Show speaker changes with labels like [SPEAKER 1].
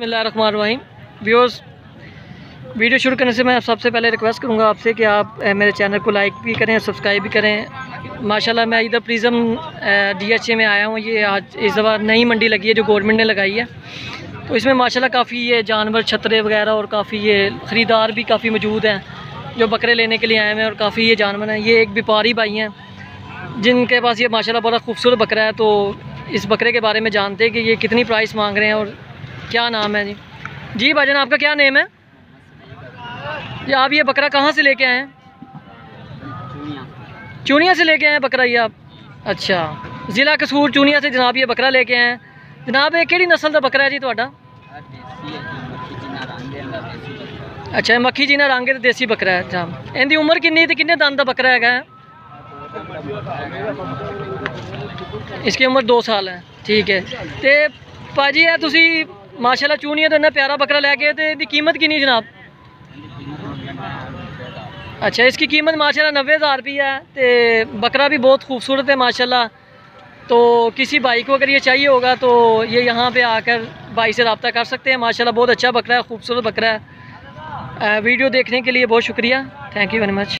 [SPEAKER 1] बसमीम viewers video शुरू करने से मैं सबसे पहले रिक्वेस्ट करूँगा आपसे कि आप मेरे चैनल को लाइक भी करें सब्सक्राइब भी करें। माशाल्लाह मैं इधर प्रिज्म डीएचए में आया हूँ। ये आज इस दफ़ा नई मंडी लगी है जो गवर्नमेंट ने लगाई है। तो इसमें माशाल्लाह काफ़ी ये जानवर, छतरे वगैरह और काफ़ी ये ख़रीदार भी काफ़ी मौजूद हैं, जो बकरे लेने के लिए आए हैं और काफ़ी ये जानवर हैं। ये एक व्यापारी भाई हैं, जिनके पास ये माशाला बड़ा खूबसूरत बकरा है। तो इस बकरे के बारे में जानते हैं कि ये कितनी प्राइस मांग रहे हैं और क्या नाम है जी? जी भाजन आपका क्या नेम है? ये आप ये बकरा कहाँ से लेके आए हैं? चूनिया। से लेके आए हैं बकरा ये आप? अच्छा। ज़िला कसूर चूनिया से जनाब ये बकरा लेके आए हैं। जनाब ये कि नस्ल का बकरा है जी थोड़ा अच्छा मक्खी जी ने रंग देसी बकरा। है अच्छा। इनकी उम्र किन्नी तो किन्ने दंद का बकरा है? इसकी उम्र दो साल है ठीक है। तो भाजी है माशाल्लाह चूनिया तो इन्ना प्यारा बकरा लैके तो इसकी कीमत किन्नी जनाब? अच्छा इसकी कीमत माशाल्लाह नब्बे हज़ार रुपया है तो बकरा भी बहुत खूबसूरत है माशाल्लाह। तो किसी भाई को अगर ये चाहिए होगा तो ये यहाँ पे आकर भाई से रबता कर सकते हैं। माशाल्लाह बहुत अच्छा बकरा है, खूबसूरत बकरा है। वीडियो देखने के लिए बहुत शुक्रिया। Thank you very much